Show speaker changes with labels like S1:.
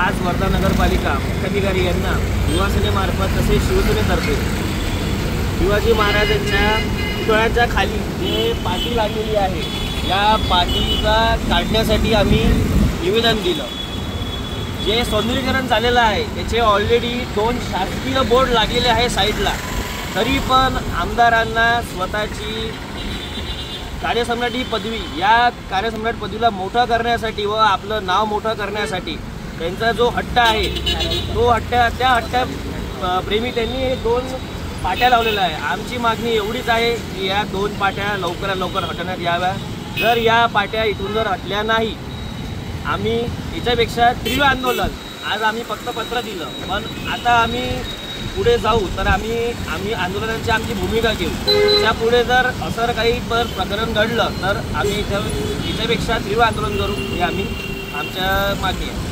S1: आज वर्धा नगरपालिका मुख्याधिकारी यांना युवासेनेमार्फत तसेच शिवसेनेतर्फे शिवाजी महाराजांच्या पुतळ्याच्या खाली जे पाटी लागलेली आहे या पाटीला काढण्यासाठी आम्ही निवेदन दिलं. जे सौंदर्यीकरण झालेलं आहे त्याचे ऑलरेडी दोन शासकीय बोर्ड लागलेले आहे साईडला. तरी पण आमदारांना स्वतःची कार्यसम्राट ही पदवी या कार्यसम्राट पदवीला मोठं करण्यासाठी व आपलं नाव मोठं करण्यासाठी त्यांचा जो हट्टा आहे तो हट्ट त्या हट्ट्या प्रेमी त्यांनी हे दोन पाट्या लावलेल्या आहे आमची मागणी एवढीच आहे की या दोन पाट्या लवकरात लवकर हटवण्यात याव्या. जर या पाट्या इथून जर हटल्या नाही आम्ही याच्यापेक्षा तीव्र आंदोलन. आज आम्ही फक्त पत्र दिलं पण आता आम्ही पुढे जाऊ तर आम्ही आम्ही आंदोलनाची आमची भूमिका घेऊ. त्या पुढे जर असं काही पर प्रकरण घडलं तर आम्ही इथं याच्यापेक्षा तीव्र आंदोलन करू हे आम्ही आमच्या मागणी आहे.